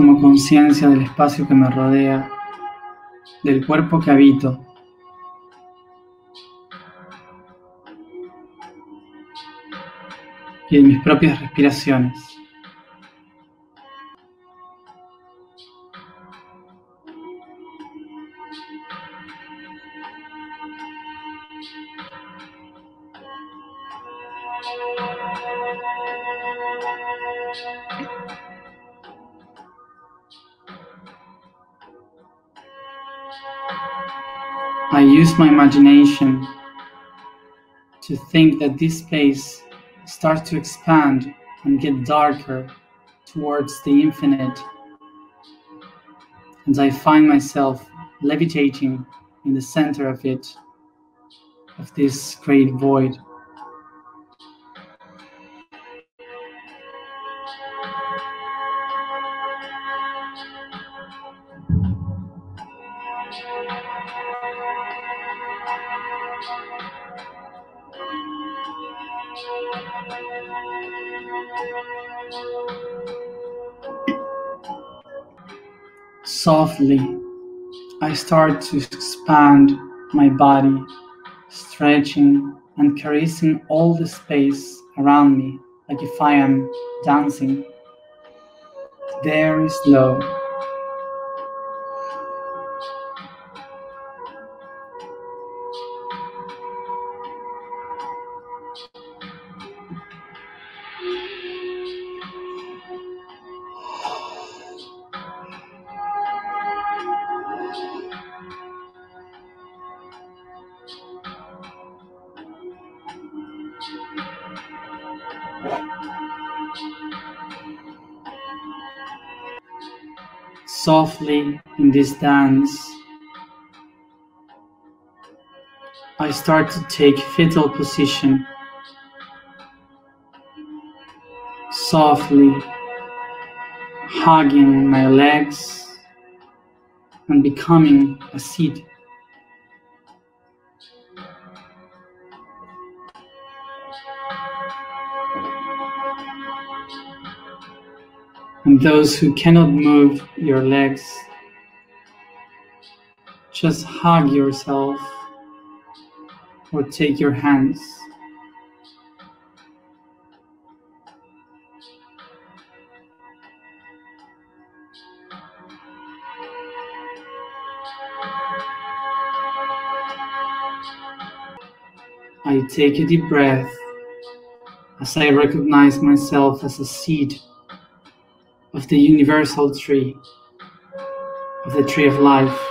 Tomo conciencia del espacio que me rodea, del cuerpo que habito. y de mis propias respiraciones. I use my imagination to think that this space starts to expand and get darker towards the infinite. And I find myself levitating in the center of it, of this great void. Softly, I start to expand my body, stretching and caressing all the space around me, like if I am dancing. Very slow. Softly in this dance, I start to take fetal position. Softly hugging my legs and becoming a seed. And those who cannot move your legs, just hug yourself or take your hands. I take a deep breath as I recognize myself as a seed of the universal tree, of the tree of life.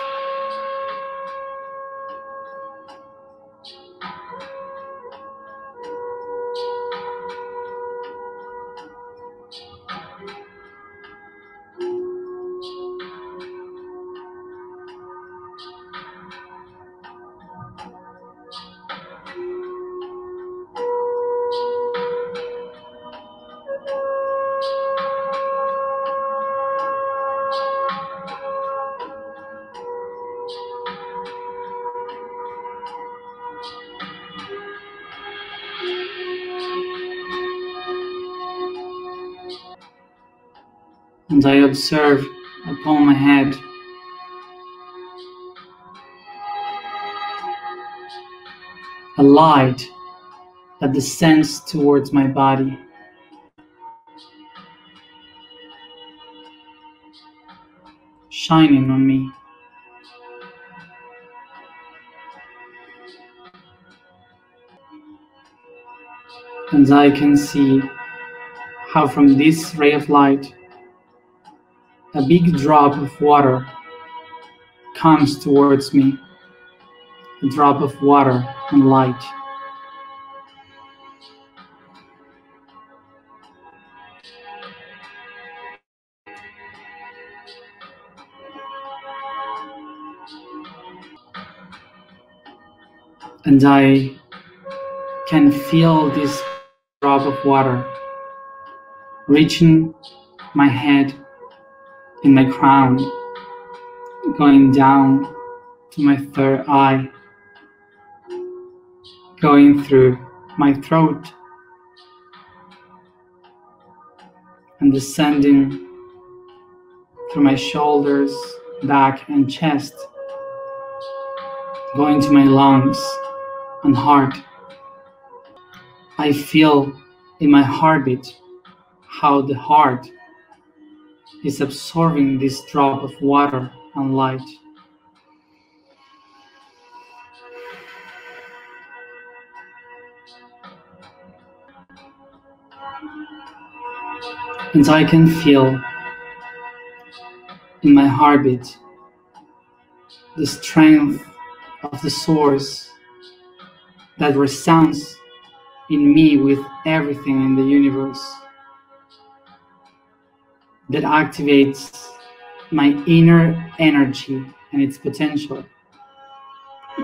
And I observe upon my head a light that descends towards my body. Shining on me. And I can see how from this ray of light a big drop of water comes towards me a drop of water and light. And I can feel this drop of water reaching my head in my crown, going down to my third eye, going through my throat, and descending through my shoulders, back, and chest, going to my lungs and heart. I feel in my heartbeat how the heart is absorbing this drop of water and light. And I can feel in my heartbeat the strength of the source that resounds in me with everything in the universe that activates my inner energy and its potential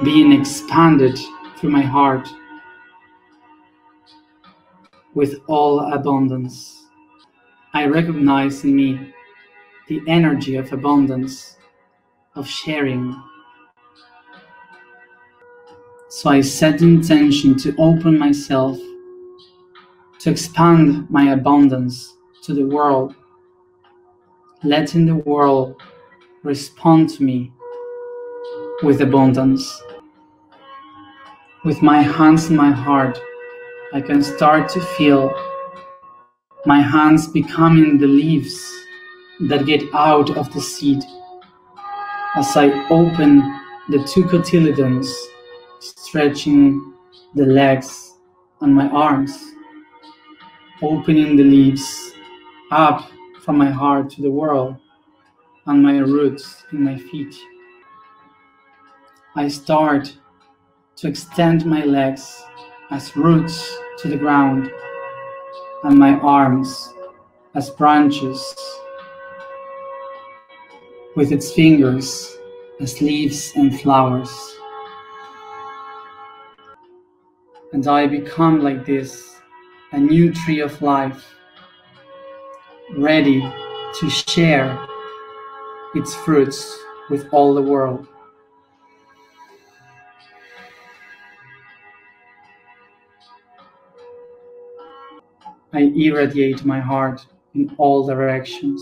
being expanded through my heart with all abundance. I recognize in me the energy of abundance, of sharing. So I set the intention to open myself, to expand my abundance to the world letting the world respond to me with abundance. With my hands in my heart, I can start to feel my hands becoming the leaves that get out of the seed as I open the two cotyledons, stretching the legs and my arms, opening the leaves up from my heart to the world and my roots in my feet. I start to extend my legs as roots to the ground and my arms as branches with its fingers as leaves and flowers. And I become like this, a new tree of life ready to share its fruits with all the world. I irradiate my heart in all directions.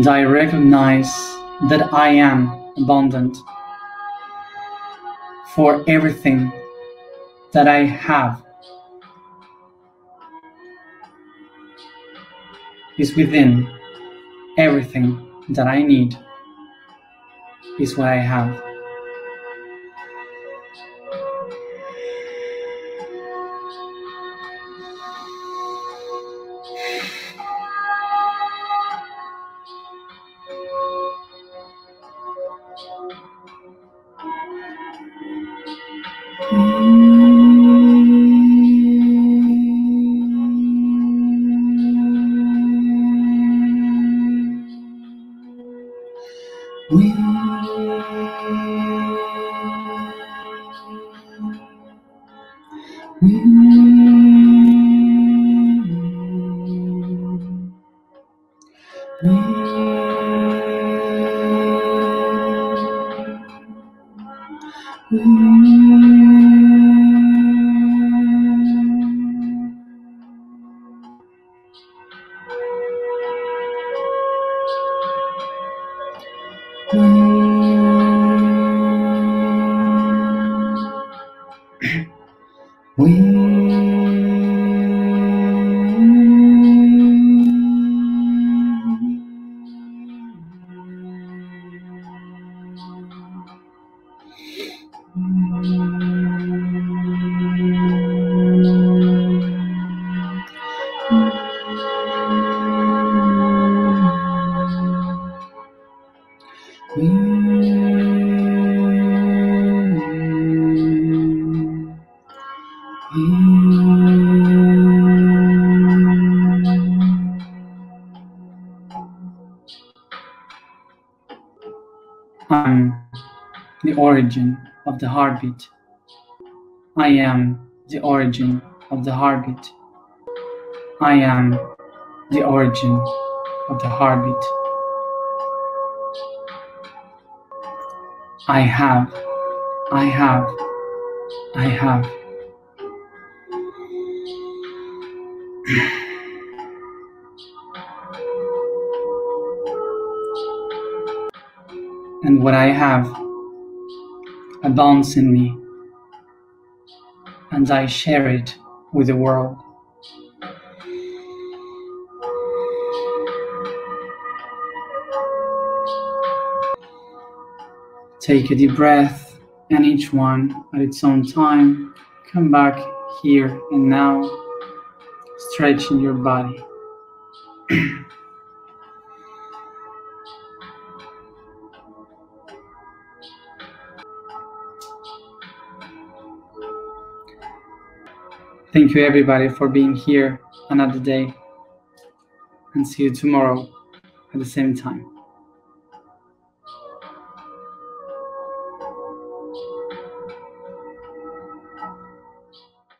And I recognize that I am abundant for everything that I have is within everything that I need is what I have. Mm-hmm. I'm the origin of the heartbeat. I am the origin of the heartbeat. I am the origin of the heartbeat. I have, I have, I have. And what I have abounds in me, and I share it with the world. Take a deep breath, and each one at its own time, come back here and now, stretching your body. Thank you, everybody, for being here another day. And see you tomorrow at the same time.